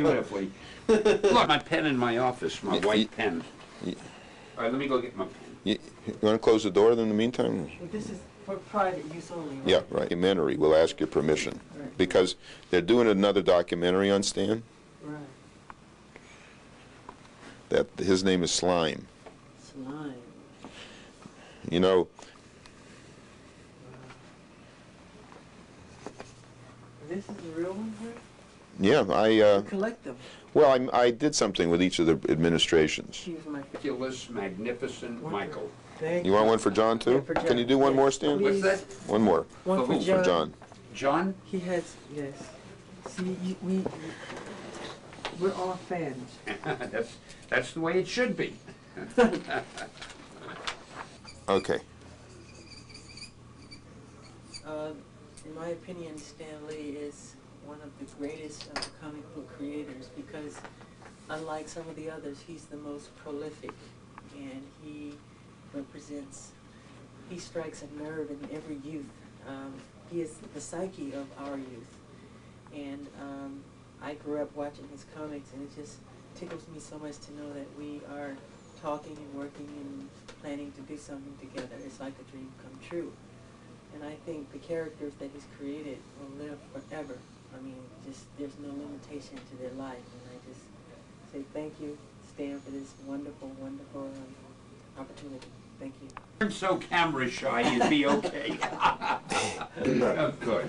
beautifully. Look, my pen in my office, my Y- y- white pen. y- All right, let me go get my pen. You want to close the door in the meantime? This is for private use only, right? Yeah, right. Documentary, we'll ask your permission. Right. Because they're doing another documentary on Stan, Right, that, his name is Slime. slime. You know, This is the real one here? Yeah, I, uh, You collect them. well, I, I did something with each of the administrations. She's my, Ridiculous, magnificent Michael. thank You want one for John Yeah, too? for Can you do one Yeah. more, Stan? Please. What's that? One more, One For for who? John. for John. John? He has, yes. See, you- we, we're all fans. That's, that's the way it should be. Okay. Uh, in my opinion, Stan Lee is one of the greatest of the comic book creators because unlike some of the others, he's the most prolific and he represents, he strikes a nerve in every youth. Um, he is the psyche of our youth. And um, I grew up watching his comics and it just tickles me so much to know that we are talking and working and planning to do something together. It's like a dream come true. And I think the characters that he's created will live forever. I mean, just there's no limitation to their life. And I just say thank you, Stan, for this wonderful, wonderful um, opportunity. Thank you. Weren't so camera shy, you'd be okay. Of course.